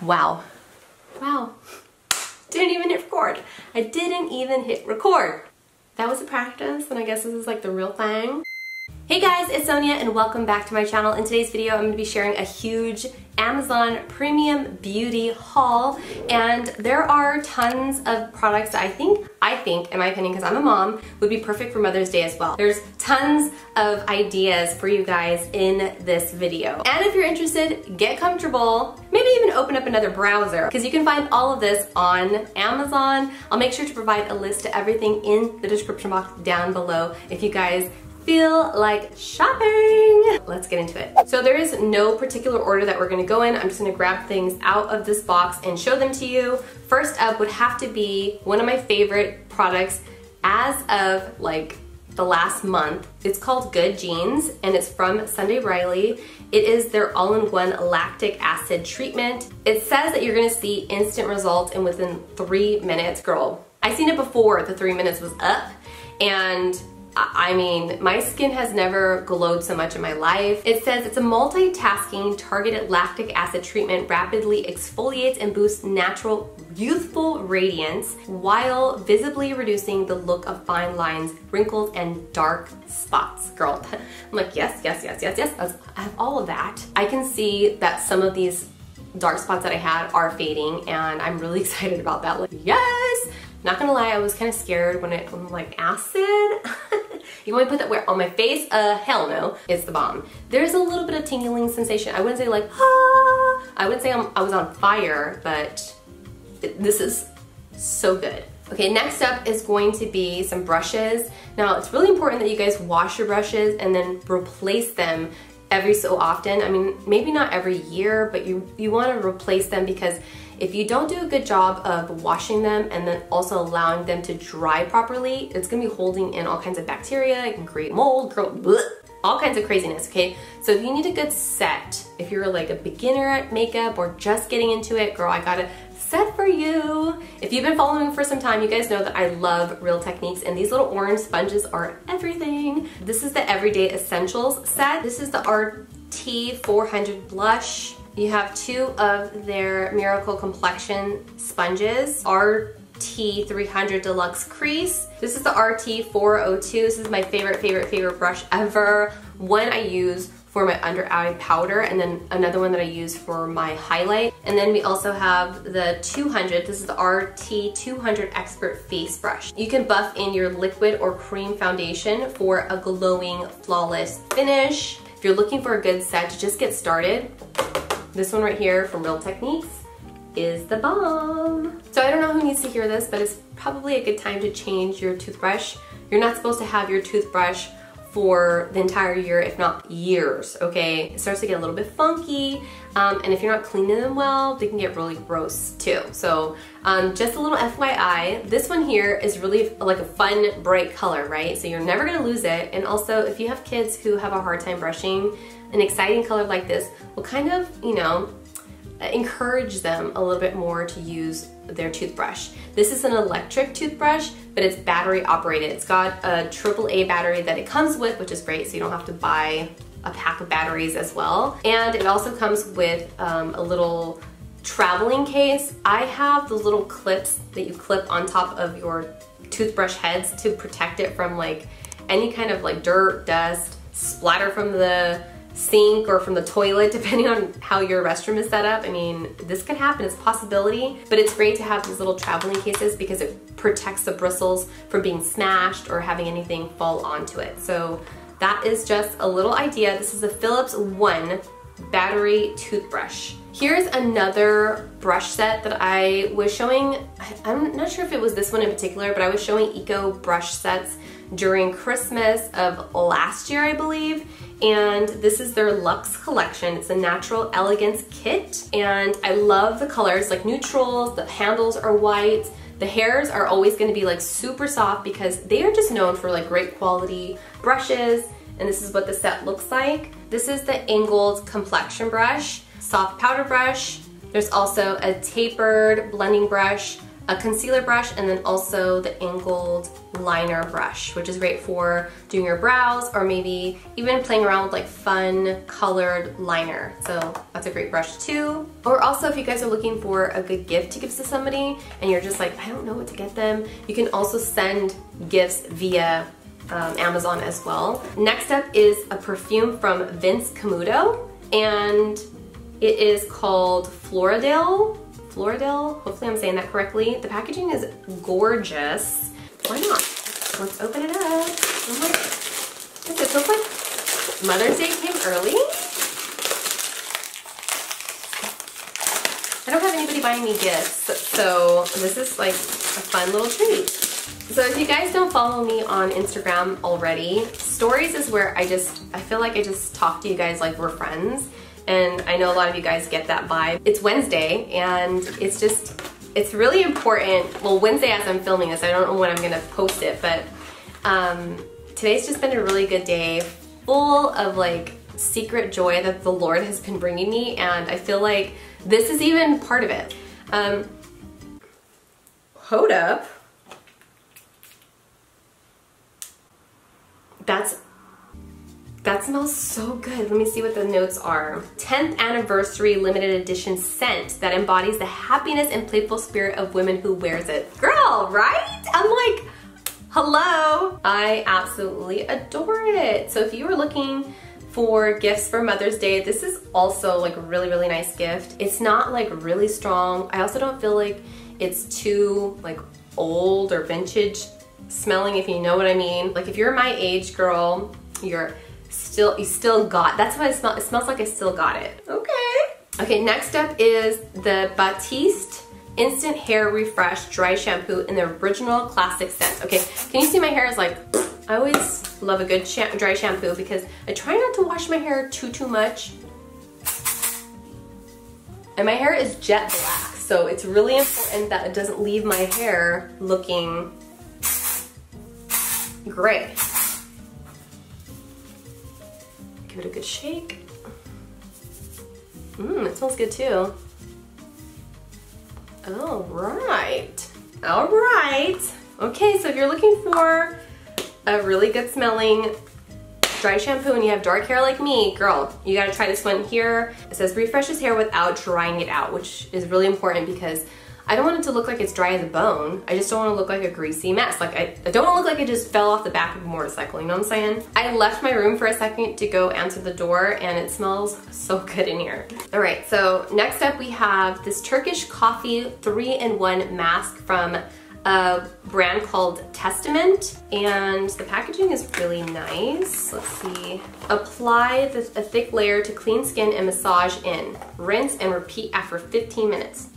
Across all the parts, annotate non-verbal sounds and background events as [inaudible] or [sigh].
Wow. Wow. Didn't even hit record. I didn't even hit record. That was a practice, and I guess this is like the real thing. Hey guys, it's Sonia and welcome back to my channel. In today's video, I'm gonna be sharing a huge Amazon premium beauty haul and there are tons of products I think, I think, in my opinion, because I'm a mom, would be perfect for Mother's Day as well. There's tons of ideas for you guys in this video. And if you're interested, get comfortable, maybe even open up another browser because you can find all of this on Amazon. I'll make sure to provide a list to everything in the description box down below if you guys feel like shopping. Let's get into it. So there is no particular order that we're gonna go in. I'm just gonna grab things out of this box and show them to you. First up would have to be one of my favorite products as of like the last month. It's called Good Genes and it's from Sunday Riley. It is their all-in-one lactic acid treatment. It says that you're gonna see instant results in within three minutes. Girl, I seen it before the three minutes was up and I mean, my skin has never glowed so much in my life. It says it's a multitasking targeted lactic acid treatment rapidly exfoliates and boosts natural youthful radiance while visibly reducing the look of fine lines, wrinkles, and dark spots. Girl, [laughs] I'm like, yes, yes, yes, yes, yes. I have all of that. I can see that some of these dark spots that I had are fading and I'm really [laughs] excited about that. Like, yes! Not gonna lie, I was kind of scared when it, I'm like, acid? [laughs] you want me to put that where? On my face? Uh, hell no. It's the bomb. There's a little bit of tingling sensation. I wouldn't say like, ah! I wouldn't say I'm, I was on fire, but this is so good. Okay, next up is going to be some brushes. Now, it's really important that you guys wash your brushes and then replace them every so often. I mean, maybe not every year, but you, you wanna replace them because if you don't do a good job of washing them and then also allowing them to dry properly, it's gonna be holding in all kinds of bacteria, it can create mold, bleh, all kinds of craziness, okay? So if you need a good set, if you're like a beginner at makeup or just getting into it, girl, I got a set for you. If you've been following for some time, you guys know that I love Real Techniques and these little orange sponges are everything. This is the Everyday Essentials set. This is the RT 400 blush. You have two of their Miracle Complexion sponges, RT300 Deluxe Crease. This is the RT402. This is my favorite, favorite, favorite brush ever. One I use for my under eye powder and then another one that I use for my highlight. And then we also have the 200, this is the RT200 Expert Face Brush. You can buff in your liquid or cream foundation for a glowing, flawless finish. If you're looking for a good set to just get started, this one right here from Real Techniques is the bomb. So I don't know who needs to hear this, but it's probably a good time to change your toothbrush. You're not supposed to have your toothbrush for the entire year, if not years, okay? It starts to get a little bit funky, um, and if you're not cleaning them well, they can get really gross too. So um, just a little FYI, this one here is really like a fun, bright color, right? So you're never gonna lose it, and also if you have kids who have a hard time brushing, an exciting color like this will kind of, you know, encourage them a little bit more to use their toothbrush. This is an electric toothbrush, but it's battery operated. It's got a AAA battery that it comes with, which is great, so you don't have to buy a pack of batteries as well. And it also comes with um, a little traveling case. I have the little clips that you clip on top of your toothbrush heads to protect it from like any kind of like dirt, dust, splatter from the sink or from the toilet, [laughs] depending on how your restroom is set up. I mean, this can happen, it's a possibility, but it's great to have these little traveling cases because it protects the bristles from being smashed or having anything fall onto it. So that is just a little idea. This is a Philips One battery toothbrush. Here's another brush set that I was showing, I'm not sure if it was this one in particular, but I was showing eco brush sets during Christmas of last year, I believe and this is their Luxe collection. It's a Natural Elegance kit, and I love the colors, like neutrals, the handles are white, the hairs are always gonna be like super soft because they are just known for like great quality brushes, and this is what the set looks like. This is the angled complexion brush, soft powder brush. There's also a tapered blending brush, a concealer brush, and then also the angled liner brush, which is great for doing your brows or maybe even playing around with like fun colored liner. So that's a great brush too. Or also if you guys are looking for a good gift to give to somebody and you're just like, I don't know what to get them, you can also send gifts via um, Amazon as well. Next up is a perfume from Vince Camuto and it is called Floridale. Floridale, hopefully I'm saying that correctly. The packaging is gorgeous. Why not? Let's open it up. Mm-hmm. Oh my, it look like Mother's Day came early? I don't have anybody buying me gifts, so this is like a fun little treat. So if you guys don't follow me on Instagram already, stories is where I just, I feel like I just talk to you guys like we're friends. And I know a lot of you guys get that vibe. It's Wednesday and it's just, it's really important. Well, Wednesday as I'm filming this, I don't know when I'm gonna post it, but um, today's just been a really good day full of like secret joy that the Lord has been bringing me. And I feel like this is even part of it. Um, hold up. That's that smells so good. Let me see what the notes are. 10th anniversary limited edition scent that embodies the happiness and playful spirit of women who wears it. Girl, right? I'm like, hello. I absolutely adore it. So if you were looking for gifts for Mother's Day, this is also like a really, really nice gift. It's not like really strong. I also don't feel like it's too like old or vintage smelling, if you know what I mean. Like if you're my age, girl, you're still, you still got, that's what it smells, it smells like I still got it. Okay. Okay, next up is the Batiste Instant Hair Refresh Dry Shampoo in the original classic scent. Okay, can you see my hair is like, I always love a good dry shampoo because I try not to wash my hair too, too much. And my hair is jet black, so it's really important that it doesn't leave my hair looking gray. Give it a good shake. Mmm, it smells good too. All right. All right. Okay, so if you're looking for a really good smelling dry shampoo and you have dark hair like me, girl, you gotta try this one here. It says refreshes hair without drying it out, which is really important because I don't want it to look like it's dry as a bone. I just don't want to look like a greasy mess. Like I, I don't want to look like it just fell off the back of a motorcycle, you know what I'm saying? I left my room for a second to go answer the door and it smells so [laughs] good in here. All right, so next up we have this Turkish coffee three-in-one mask from a brand called Testament and the packaging is really nice. Let's see. Apply the, a thick layer to clean skin and massage in. Rinse and repeat after 15 minutes.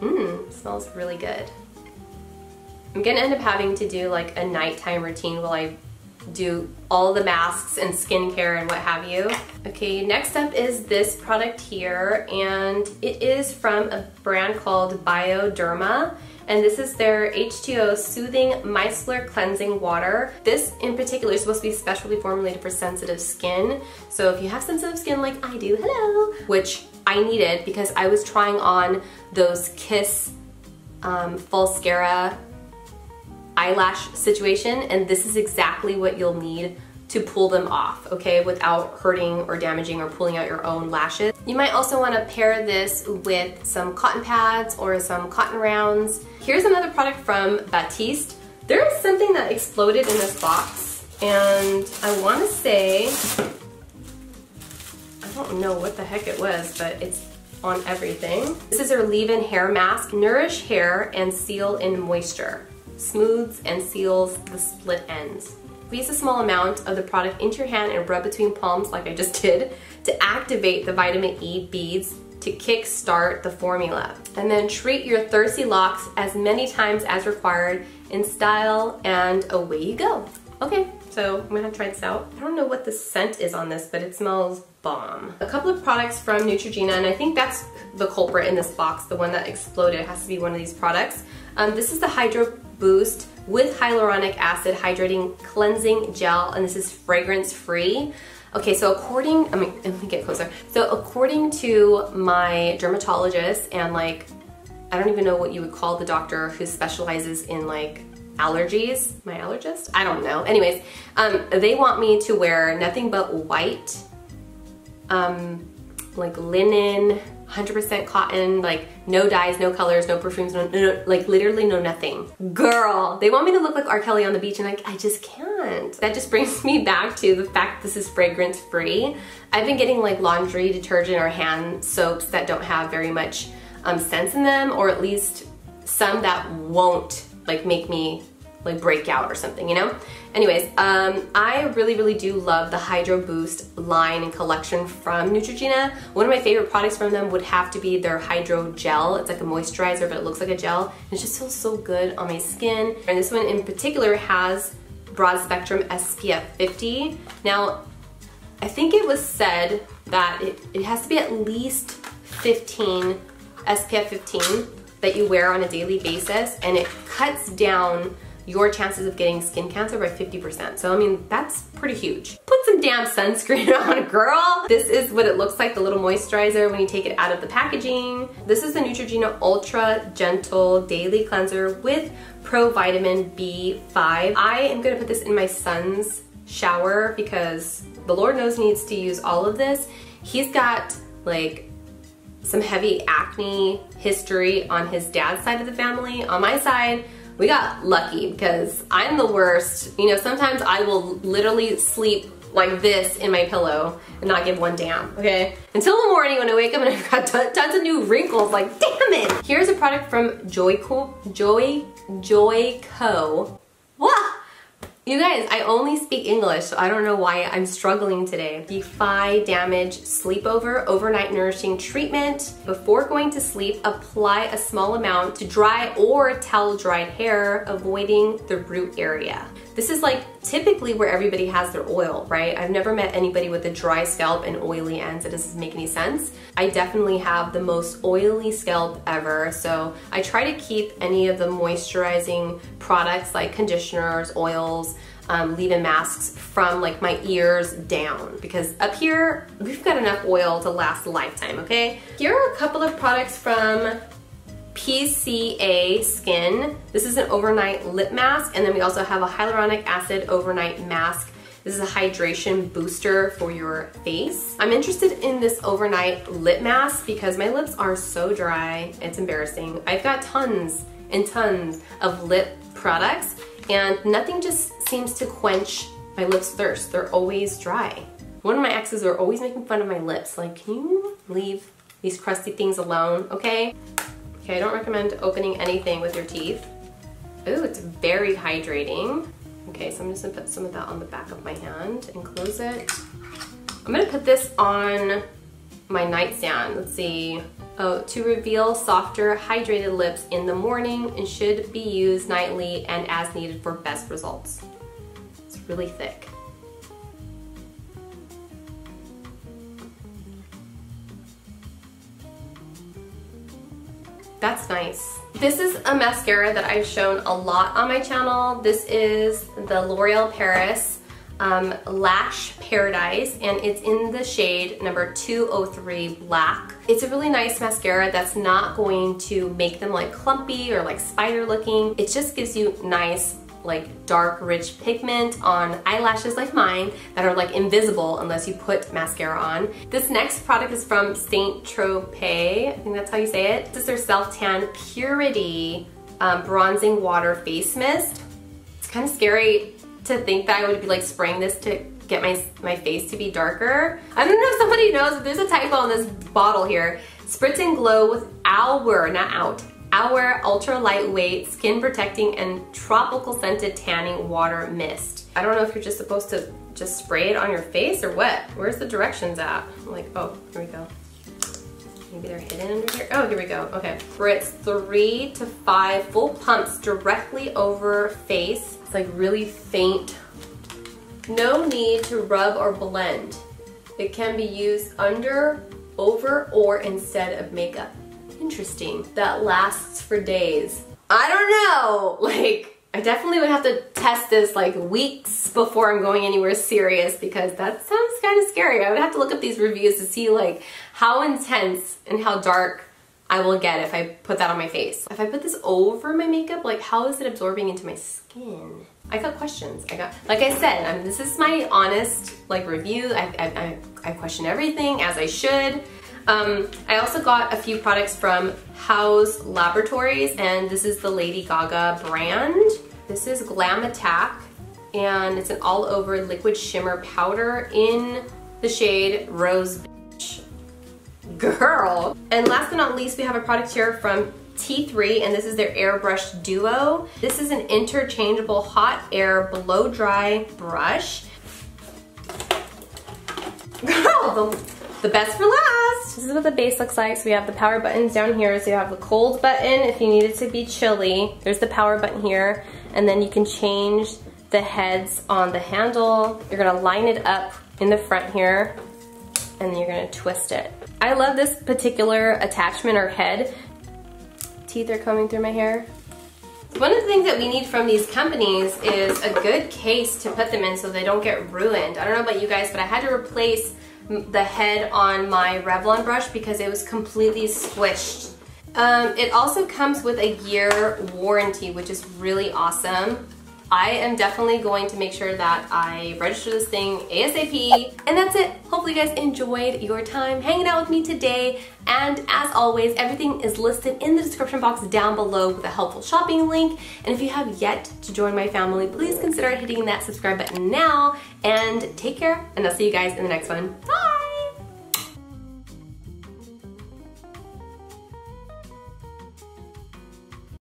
Mmm, smells really good. I'm gonna end up having to do like a nighttime routine while I do all the masks and skincare and what have you. Okay, next up is this product here, and it is from a brand called Bioderma, and this is their H2O Soothing Micellar Cleansing Water. This in particular is supposed to be specially formulated for sensitive skin, so if you have sensitive skin like I do, hello, which I needed because I was trying on those Kiss um, Falscara eyelash situation and this is exactly what you'll need to pull them off, okay, without hurting or damaging or pulling out your own lashes. You might also want to pair this with some cotton pads or some cotton rounds. Here's another product from Batiste. There is something that exploded in this box and I want to say, don't know what the heck it was, but it's on everything. This is their leave-in hair mask. Nourish hair and seal in moisture. Smooths and seals the split ends. Squeeze a small amount of the product into your hand and rub between palms like I just [laughs] did to activate the vitamin E beads to kickstart the formula. And then treat your thirsty locks as many times as required in style and away you go. Okay, so I'm gonna try this out. I don't know what the scent is on this, but it smells bomb. A couple of products from Neutrogena, and I think that's the culprit in this box, the one that exploded. It has to be one of these products. Um, this is the Hydro Boost with hyaluronic acid hydrating cleansing gel, and this is fragrance free. Okay, so according, I mean, [laughs] let me get closer. So according to my dermatologist and like I don't even know what you would call the doctor who specializes in like allergies. My allergist? I don't know. Anyways, um, they want me to wear nothing but white, um, like linen, 100% cotton, like no dyes, no colors, no perfumes, no, no, like literally no nothing. Girl, they want me to look like R. Kelly on the beach and I, I just can't. That just brings [laughs] me back to the fact this is fragrance free. I've been getting like laundry detergent or hand soaps that don't have very much um, scents in them or at least some that won't like make me like break out or something, you know? Anyways, um, I really, really do love the Hydro Boost line and collection from Neutrogena. One of my favorite products from them would have to be their Hydro Gel. It's like a moisturizer, but it looks like a gel. It just feels so good on my skin. And this one in particular has broad spectrum SPF 50. Now, I think it was said that it, it has to be at least 15 SPF 15 that you wear on a daily basis and it cuts down your chances of getting skin cancer by 50%. So I mean, that's pretty huge. Put some damn sunscreen [laughs] on, girl. This is what it looks like, the little moisturizer when you take it out of the packaging. This is the Neutrogena Ultra Gentle Daily Cleanser with Pro Vitamin B5. I am gonna put this in my son's shower because the Lord knows he needs to use all of this. He's got like some heavy acne history on his dad's side of the family. On my side, we got lucky because I'm the worst. You know, sometimes I will literally sleep like this in my pillow and not give one damn, okay? Until the morning when I wake up and I've got tons of new wrinkles, like damn it! Here's a product from Joico, Joy, Joico. What? You guys, I only speak English, so I don't know why I'm struggling today. Defy Damage Sleepover Overnight Nourishing Treatment. Before going to sleep, apply a small amount to dry or towel dried hair, avoiding the root area. This is like typically where everybody has their oil, right? I've never met anybody with a dry scalp and oily ends. It doesn't make any sense. I definitely have the most oily scalp ever, so I try to keep any of the moisturizing products like conditioners, oils, um, leave-in masks from like my ears down because up here we've got enough oil to last a lifetime okay here are a couple of products from PCA Skin. This is an overnight lip mask, and then we also have a hyaluronic acid overnight mask. This is a hydration booster for your face. I'm interested in this overnight lip mask because my lips are so dry, it's embarrassing. I've got tons and tons of lip products and nothing just seems to quench my lips thirst. They're always dry. One of my exes are always making fun of my lips. Like, can you leave these crusty things alone, okay? Okay, I don't recommend opening anything with your teeth. Ooh, it's very hydrating. Okay, so I'm just gonna put some of that on the back of my hand and close it. I'm gonna put this on my nightstand. Let's see. Oh, to reveal softer, hydrated lips in the morning and should be used nightly and as needed for best results. It's really thick. That's nice. This is a mascara that I've shown a lot on my channel. This is the L'Oreal Paris um, Lash Paradise and it's in the shade number 203 Black. It's a really nice mascara that's not going to make them like clumpy or like spider looking. It just gives you nice like dark rich pigment on eyelashes like mine that are like invisible unless you put mascara on. This next product is from Saint Tropez, I think that's how you say it. This is their Self Tan Purity um, Bronzing Water Face Mist. It's kind of scary to think that I would be like spraying this to get my, my face to be darker. I don't know if somebody knows, but there's a typo on this bottle here. Spritz and Glow with Our, not out, our ultra lightweight, skin protecting, and tropical scented tanning water mist. I don't know if you're just supposed to just spray it on your face or what. Where's the directions at? I'm like, oh, here we go. Maybe they're hidden under here. Oh, here we go. Okay. Spritz three to five full pumps directly over face. It's like really faint. No need to rub or blend. It can be used under, over, or instead of makeup interesting. That lasts for days. I don't know, [laughs] like, I definitely would have to test this like weeks before I'm going anywhere serious because that sounds kind of scary. I would have to look up these reviews to see like how intense and how dark I will get if I put that on my face. If I put this over my makeup, like how is it absorbing into my skin? I got questions. I got, like I said, I this is my honest like review. I, I, I, I question everything as I should. Um, I also got a few products from Haus Laboratories and this is the Lady Gaga brand. This is Glam Attack and it's an all over liquid shimmer powder in the shade Rose Girl. And last but not least, we have a product here from T3 and this is their Airbrush Duo. This is an interchangeable hot air blow dry brush. Girl, the, the best for last. This is what the base looks like. So we have the power buttons down here. So you have the cold button if you need it to be chilly. There's the power button here. And then you can change the heads on the handle. You're gonna line it up in the front here and then you're gonna twist it. I love this particular attachment or head. Teeth are coming through my hair. One of the things that we need from these companies is a good case to put them in so they don't get ruined. I don't know about you guys, but I had to replace the head on my Revlon brush because it was completely squished. Um, it also comes with a year warranty, which is really awesome. I am definitely going to make sure that I register this thing ASAP. And that's it. Hopefully you guys enjoyed your time hanging out with me today. And as always, everything is listed in the description box down below with a helpful shopping link. And if you have yet to join my family, please consider hitting that subscribe button now. And take care, and I'll see you guys in the next one. Bye!